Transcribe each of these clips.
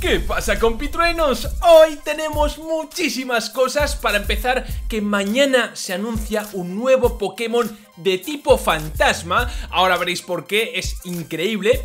¿Qué pasa compitruenos? Hoy tenemos muchísimas cosas para empezar que mañana se anuncia un nuevo Pokémon de tipo fantasma Ahora veréis por qué, es increíble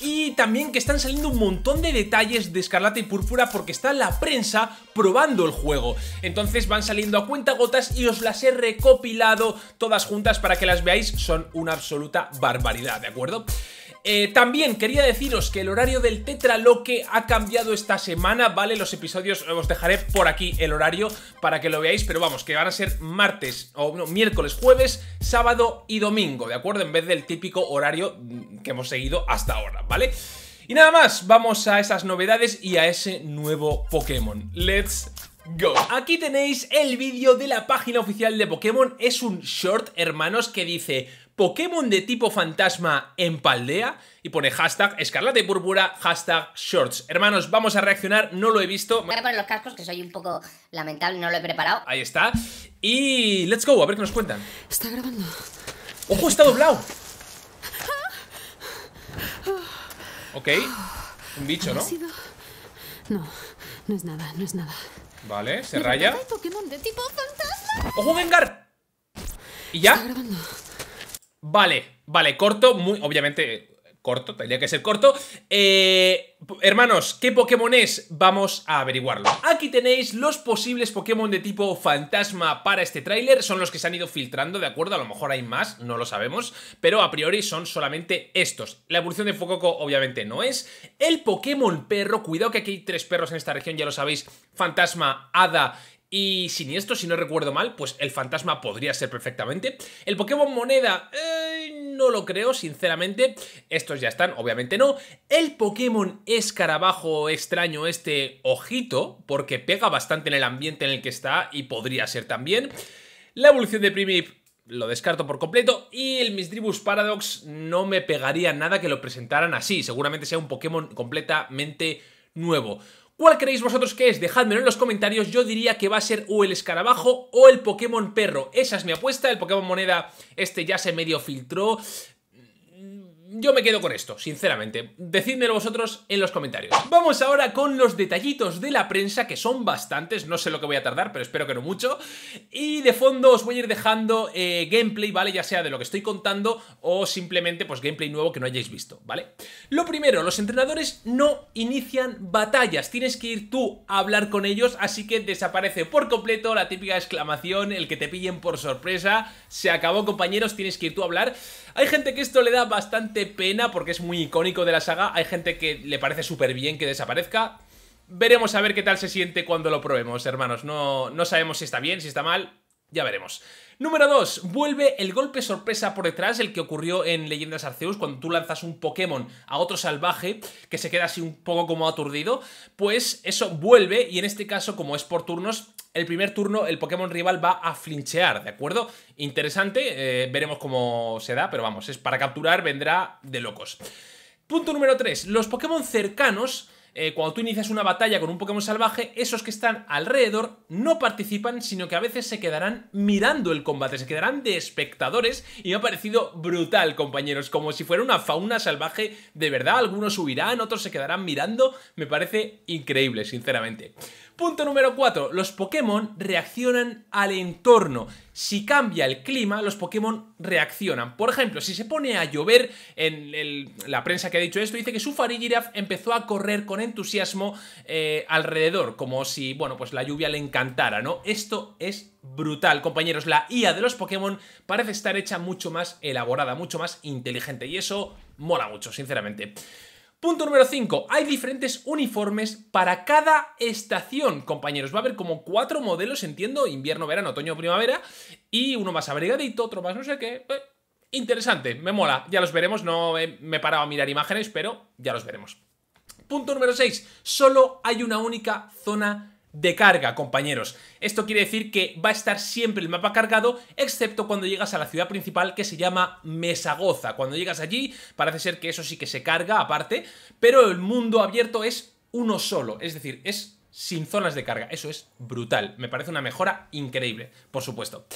Y también que están saliendo un montón de detalles de Escarlata y Púrpura porque está la prensa probando el juego Entonces van saliendo a cuenta gotas y os las he recopilado todas juntas para que las veáis Son una absoluta barbaridad, ¿de acuerdo? Eh, también quería deciros que el horario del Tetraloque ha cambiado esta semana, ¿vale? Los episodios os dejaré por aquí el horario para que lo veáis, pero vamos, que van a ser martes, o no, miércoles, jueves, sábado y domingo, ¿de acuerdo? En vez del típico horario mm, que hemos seguido hasta ahora, ¿vale? Y nada más, vamos a esas novedades y a ese nuevo Pokémon. ¡Let's Go. Aquí tenéis el vídeo de la página oficial de Pokémon, es un short, hermanos, que dice Pokémon de tipo fantasma en Paldea y pone hashtag escarlata y púrpura, hashtag shorts. Hermanos, vamos a reaccionar, no lo he visto. Voy a poner los cascos, que soy un poco lamentable, no lo he preparado. Ahí está. Y let's go, a ver qué nos cuentan. Está grabando. ¡Ojo, está doblado! Ok, un bicho, ¿no? No, no es nada, no es nada. Vale, se raya. Pokémon de tipo fantasma? ¡Ojo, Vengar! ¿Y ya? Está grabando. Vale, vale, corto, muy, obviamente, corto, tendría que ser corto. Eh, hermanos, ¿qué Pokémon es? Vamos a averiguarlo. Aquí tenéis los posibles Pokémon de tipo fantasma para este tráiler. Son los que se han ido filtrando, ¿de acuerdo? A lo mejor hay más, no lo sabemos. Pero a priori son solamente estos. La evolución de Fuecoco obviamente no es. El Pokémon perro, cuidado que aquí hay tres perros en esta región, ya lo sabéis. Fantasma, Hada y siniestro, si no recuerdo mal, pues el fantasma podría ser perfectamente. El Pokémon moneda, eh, no lo creo, sinceramente. Estos ya están, obviamente no. El Pokémon escarabajo extraño, este ojito, porque pega bastante en el ambiente en el que está y podría ser también. La evolución de Primip lo descarto por completo. Y el Misdribus Paradox no me pegaría nada que lo presentaran así. Seguramente sea un Pokémon completamente nuevo. ¿Cuál creéis vosotros que es? Dejádmelo en los comentarios, yo diría que va a ser o el escarabajo o el Pokémon perro. Esa es mi apuesta, el Pokémon moneda este ya se medio filtró, yo me quedo con esto, sinceramente. Decídmelo vosotros en los comentarios. Vamos ahora con los detallitos de la prensa, que son bastantes, no sé lo que voy a tardar, pero espero que no mucho. Y de fondo os voy a ir dejando eh, gameplay, ¿vale? Ya sea de lo que estoy contando o simplemente pues gameplay nuevo que no hayáis visto, ¿vale? Lo primero, los entrenadores no inician batallas, tienes que ir tú a hablar con ellos, así que desaparece por completo la típica exclamación, el que te pillen por sorpresa, se acabó compañeros, tienes que ir tú a hablar. Hay gente que esto le da bastante pena porque es muy icónico de la saga, hay gente que le parece súper bien que desaparezca. Veremos a ver qué tal se siente cuando lo probemos, hermanos. No, no sabemos si está bien, si está mal, ya veremos. Número 2. Vuelve el golpe sorpresa por detrás, el que ocurrió en Leyendas Arceus, cuando tú lanzas un Pokémon a otro salvaje que se queda así un poco como aturdido. Pues eso vuelve y en este caso, como es por turnos, el primer turno el Pokémon rival va a flinchear, ¿de acuerdo? Interesante, eh, veremos cómo se da, pero vamos, es para capturar vendrá de locos. Punto número 3. Los Pokémon cercanos eh, cuando tú inicias una batalla con un Pokémon salvaje, esos que están alrededor no participan, sino que a veces se quedarán mirando el combate, se quedarán de espectadores y me ha parecido brutal, compañeros, como si fuera una fauna salvaje de verdad, algunos subirán, otros se quedarán mirando, me parece increíble, sinceramente. Punto número 4. Los Pokémon reaccionan al entorno. Si cambia el clima, los Pokémon reaccionan. Por ejemplo, si se pone a llover, en la prensa que ha dicho esto, dice que su Farigiraf empezó a correr con entusiasmo eh, alrededor, como si, bueno, pues la lluvia le encantara, ¿no? Esto es brutal, compañeros. La IA de los Pokémon parece estar hecha mucho más elaborada, mucho más inteligente, y eso mola mucho, sinceramente. Punto número 5. Hay diferentes uniformes para cada estación, compañeros. Va a haber como cuatro modelos, entiendo, invierno, verano, otoño, primavera, y uno más abrigadito, otro más no sé qué. Eh, interesante, me mola. Ya los veremos, no me he parado a mirar imágenes, pero ya los veremos. Punto número 6. Solo hay una única zona de carga, compañeros. Esto quiere decir que va a estar siempre el mapa cargado, excepto cuando llegas a la ciudad principal que se llama Mesagoza. Cuando llegas allí, parece ser que eso sí que se carga aparte, pero el mundo abierto es uno solo, es decir, es sin zonas de carga. Eso es brutal, me parece una mejora increíble, por supuesto.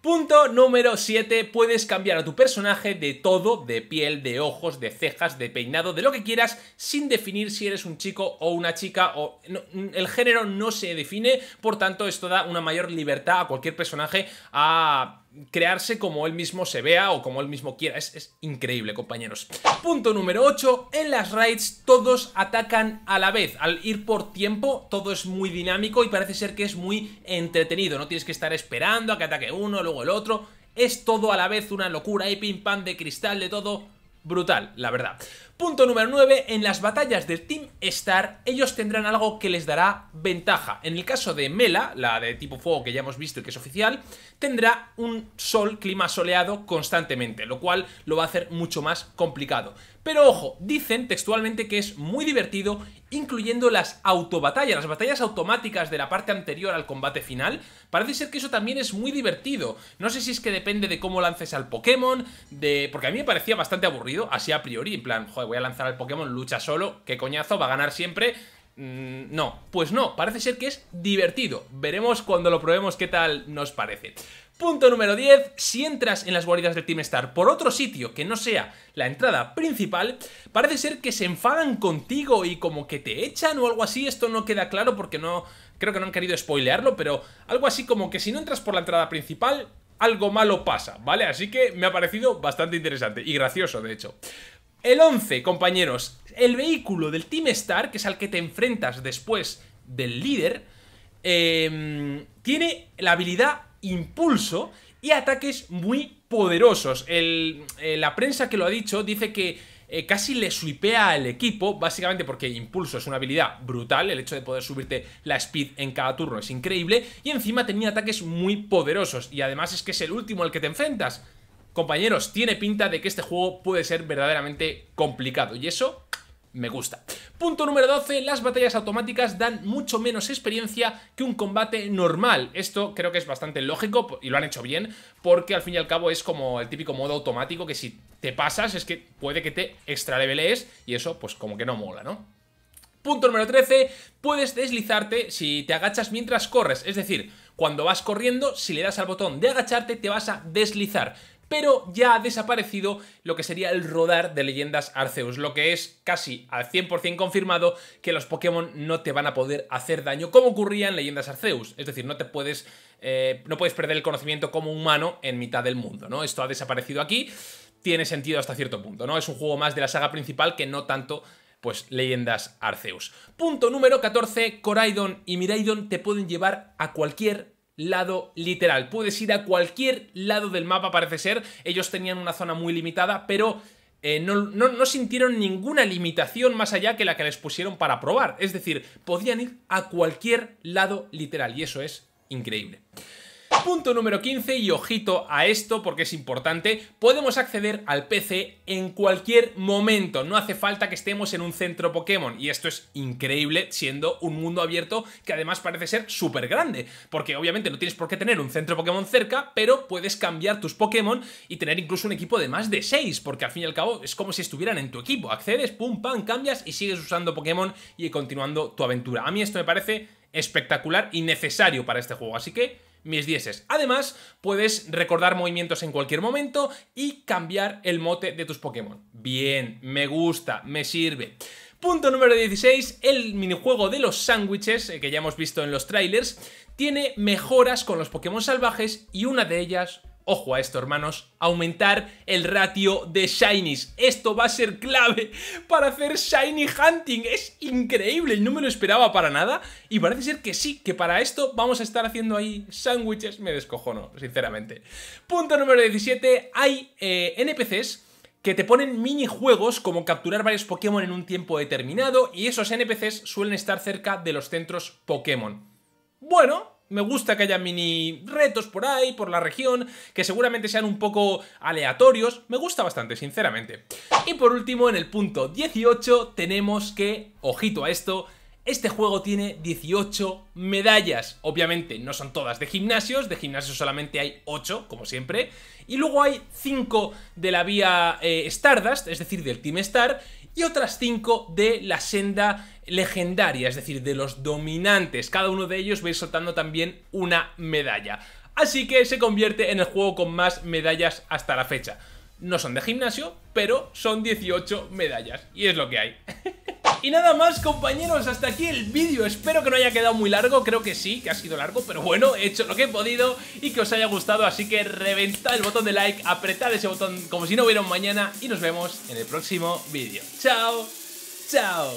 Punto número 7, puedes cambiar a tu personaje de todo, de piel, de ojos, de cejas, de peinado, de lo que quieras, sin definir si eres un chico o una chica, o el género no se define, por tanto esto da una mayor libertad a cualquier personaje a crearse como él mismo se vea o como él mismo quiera. Es, increíble, compañeros. Punto número 8. En las raids todos atacan a la vez. Al ir por tiempo, todo es muy dinámico y parece ser que es muy entretenido. No tienes que estar esperando a que ataque uno, luego el otro. Es todo a la vez una locura y pim pam de cristal, de todo brutal, la verdad. Punto número 9, en las batallas del Team Star, ellos tendrán algo que les dará ventaja. En el caso de Mela, la de tipo fuego que ya hemos visto y que es oficial, tendrá un sol, clima soleado constantemente, lo cual lo va a hacer mucho más complicado. Pero ojo, dicen textualmente que es muy divertido, incluyendo las autobatallas, las batallas automáticas de la parte anterior al combate final. Parece ser que eso también es muy divertido. No sé si es que depende de cómo lances al Pokémon, de... porque a mí me parecía bastante aburrido, así a priori, en plan, joder, voy a lanzar al Pokémon, lucha solo, qué coñazo, va a ganar siempre. Mm, no, pues no, parece ser que es divertido. Veremos cuando lo probemos qué tal nos parece. Punto número 10, si entras en las guaridas del Team Star por otro sitio que no sea la entrada principal, parece ser que se enfadan contigo y como que te echan o algo así, esto no queda claro porque no, creo que no han querido spoilearlo, pero algo así como que si no entras por la entrada principal, algo malo pasa, ¿vale? Así que me ha parecido bastante interesante y gracioso, de hecho. El 11, compañeros, el vehículo del Team Star, que es al que te enfrentas después del líder, eh, tiene la habilidad impulso y ataques muy poderosos. Eh, la prensa que lo ha dicho dice que eh, casi le suipea al equipo, básicamente porque impulso es una habilidad brutal, el hecho de poder subirte la speed en cada turno es increíble, y encima tenía ataques muy poderosos, y además es que es el último al que te enfrentas. Compañeros, tiene pinta de que este juego puede ser verdaderamente complicado, y eso me gusta. Punto número 12, las batallas automáticas dan mucho menos experiencia que un combate normal. Esto creo que es bastante lógico y lo han hecho bien, porque al fin y al cabo es como el típico modo automático que si te pasas es que puede que te extra levelees y eso pues como que no mola, ¿no? Punto número 13, puedes deslizarte si te agachas mientras corres, es decir, cuando vas corriendo, si le das al botón de agacharte te vas a deslizar pero ya ha desaparecido lo que sería el rodar de leyendas Arceus, lo que es casi al 100% confirmado que los Pokémon no te van a poder hacer daño como ocurría en leyendas Arceus, es decir, no te puedes, eh, no puedes perder el conocimiento como humano en mitad del mundo, ¿no? Esto ha desaparecido aquí, tiene sentido hasta cierto punto, ¿no? Es un juego más de la saga principal que no tanto pues leyendas Arceus. Punto número 14, Coraidon y Miraidon te pueden llevar a cualquier lado literal. Puedes ir a cualquier lado del mapa, parece ser. Ellos tenían una zona muy limitada, pero eh, no, no, sintieron ninguna limitación más allá que la que les pusieron para probar. Es decir, podían ir a cualquier lado literal y eso es increíble. Punto número 15 y ojito a esto porque es importante, podemos acceder al PC en cualquier momento, no hace falta que estemos en un centro Pokémon. Y esto es increíble siendo un mundo abierto que además parece ser súper grande, porque obviamente no tienes por qué tener un centro Pokémon cerca, pero puedes cambiar tus Pokémon y tener incluso un equipo de más de 6, porque al fin y al cabo es como si estuvieran en tu equipo, accedes, pum, pam, cambias y sigues usando Pokémon y continuando tu aventura. A mí esto me parece espectacular y necesario para este juego, así que mis dieces. Además, puedes recordar movimientos en cualquier momento y cambiar el mote de tus Pokémon. Bien, me gusta, me sirve. Punto número 16, el minijuego de los sándwiches, eh, que ya hemos visto en los trailers, tiene mejoras con los Pokémon salvajes y una de ellas Ojo a esto, hermanos, aumentar el ratio de shinies. Esto va a ser clave para hacer shiny hunting. Es increíble no me lo esperaba para nada. Y parece ser que sí, que para esto vamos a estar haciendo ahí sándwiches. Me descojono, sinceramente. Punto número 17. Hay eh, NPCs que te ponen minijuegos como capturar varios Pokémon en un tiempo determinado y esos NPCs suelen estar cerca de los centros Pokémon. Bueno, me gusta que haya mini retos por ahí, por la región, que seguramente sean un poco aleatorios. Me gusta bastante, sinceramente. Y por último, en el punto 18, tenemos que, ojito a esto, este juego tiene 18 medallas. Obviamente no son todas de gimnasios, de gimnasios solamente hay 8, como siempre. Y luego hay 5 de la vía eh, Stardust, es decir, del Team Star, y otras 5 de la senda legendaria, es decir, de los dominantes. Cada uno de ellos va soltando también una medalla. así que se convierte en el juego con más medallas hasta la fecha. No son de gimnasio, pero son 18 medallas, y es lo que hay. Y nada más compañeros, hasta aquí el vídeo Espero que no haya quedado muy largo, creo que sí, que ha sido largo Pero bueno, he hecho lo que he podido y que os haya gustado Así que reventad el botón de like, apretad ese botón como si no hubiera un mañana Y nos vemos en el próximo vídeo Chao, chao